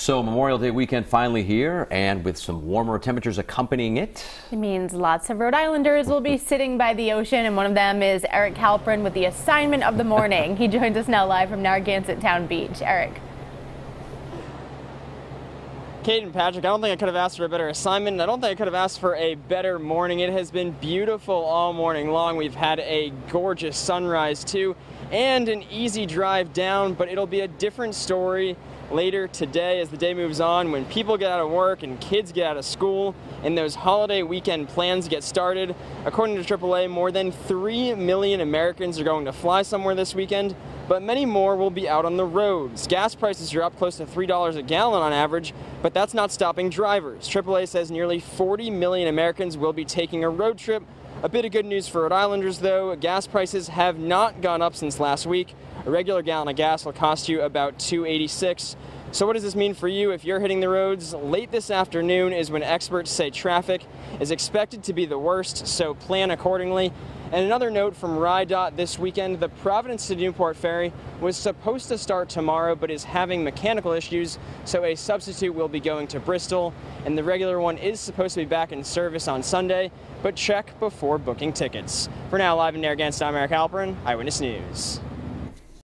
So Memorial Day weekend finally here and with some warmer temperatures accompanying it. It means lots of Rhode Islanders will be sitting by the ocean and one of them is Eric Halpern with the assignment of the morning. he joins us now live from Narragansett Town Beach. Eric. Kate and Patrick, I don't think I could have asked for a better assignment. I don't think I could have asked for a better morning. It has been beautiful all morning long. We've had a gorgeous sunrise too and an easy drive down, but it'll be a different story later today as the day moves on when people get out of work and kids get out of school and those holiday weekend plans get started. According to AAA, more than 3 million Americans are going to fly somewhere this weekend, but many more will be out on the roads. Gas prices are up close to $3 a gallon on average, but that's not stopping drivers. AAA says nearly 40 million Americans will be taking a road trip a bit of good news for Rhode Islanders, though. Gas prices have not gone up since last week. A regular gallon of gas will cost you about 286. So what does this mean for you if you're hitting the roads? Late this afternoon is when experts say traffic is expected to be the worst, so plan accordingly. And another note from RIDOT this weekend, the Providence to Newport ferry was supposed to start tomorrow but is having mechanical issues, so a substitute will be going to Bristol, and the regular one is supposed to be back in service on Sunday, but check before booking tickets. For now, live in Narragansett, I'm Eric Halpern, Eyewitness News.